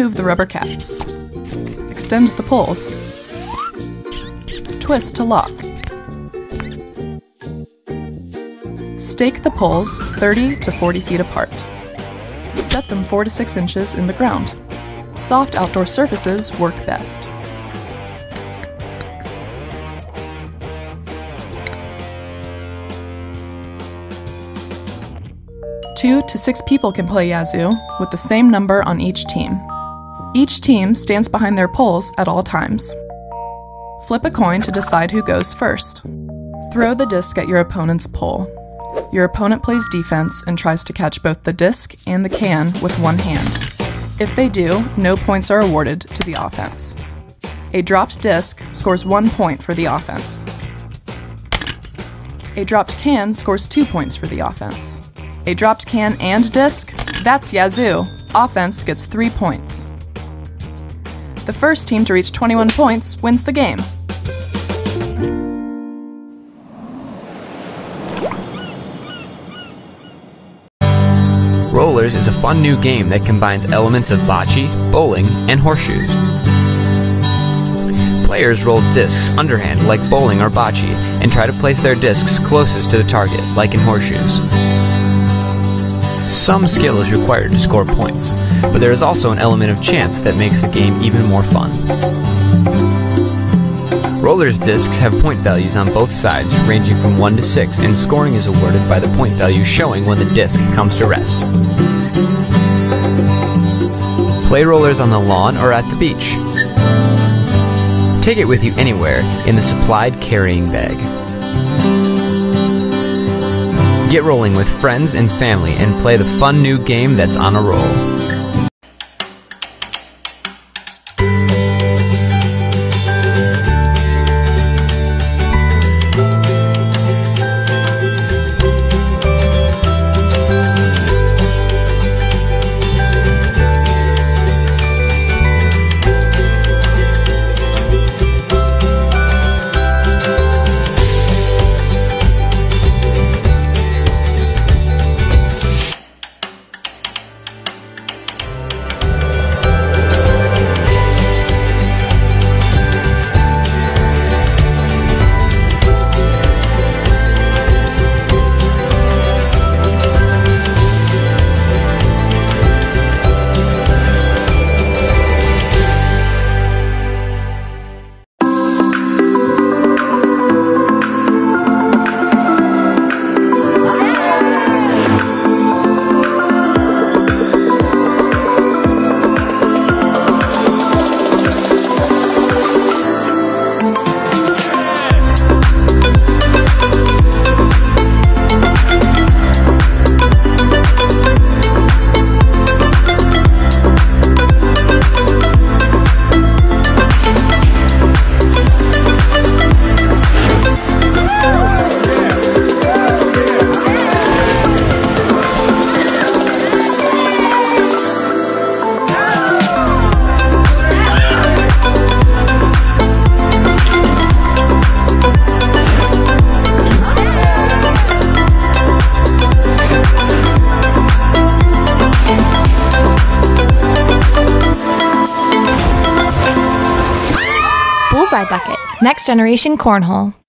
Remove the rubber caps. Extend the poles. Twist to lock. Stake the poles 30 to 40 feet apart. Set them 4 to 6 inches in the ground. Soft outdoor surfaces work best. Two to six people can play Yazoo, with the same number on each team. Each team stands behind their poles at all times. Flip a coin to decide who goes first. Throw the disc at your opponent's pole. Your opponent plays defense and tries to catch both the disc and the can with one hand. If they do, no points are awarded to the offense. A dropped disc scores one point for the offense. A dropped can scores two points for the offense. A dropped can and disc? That's Yazoo. Offense gets three points. The first team to reach 21 points wins the game. Rollors is a fun new game that combines elements of bocce, bowling, and horseshoes. Players roll discs underhand like bowling or bocce and try to place their discs closest to the target, like in horseshoes. Some skill is required to score points, but there is also an element of chance that makes the game even more fun. Rollor's discs have point values on both sides, ranging from 1 to 6, and scoring is awarded by the point value showing when the disc comes to rest. Play Rollors on the lawn or at the beach. Take it with you anywhere in the supplied carrying bag. Get rolling with friends and family and play the fun new game that's on a roll. Next Generation Cornhole.